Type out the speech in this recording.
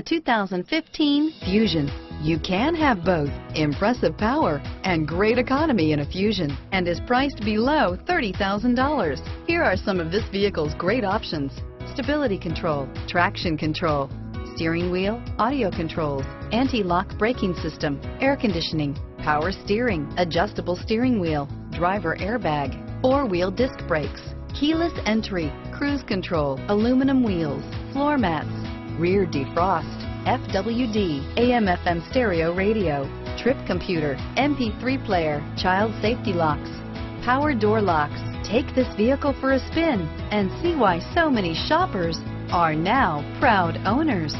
The 2015 Fusion. You can have both impressive power and great economy in a Fusion and is priced below $30,000. Here are some of this vehicle's great options. Stability control, traction control, steering wheel, audio controls, anti-lock braking system, air conditioning, power steering, adjustable steering wheel, driver airbag, four-wheel disc brakes, keyless entry, cruise control, aluminum wheels, floor mats, rear defrost, FWD, AM FM stereo radio, trip computer, MP3 player, child safety locks, power door locks. Take this vehicle for a spin and see why so many shoppers are now proud owners.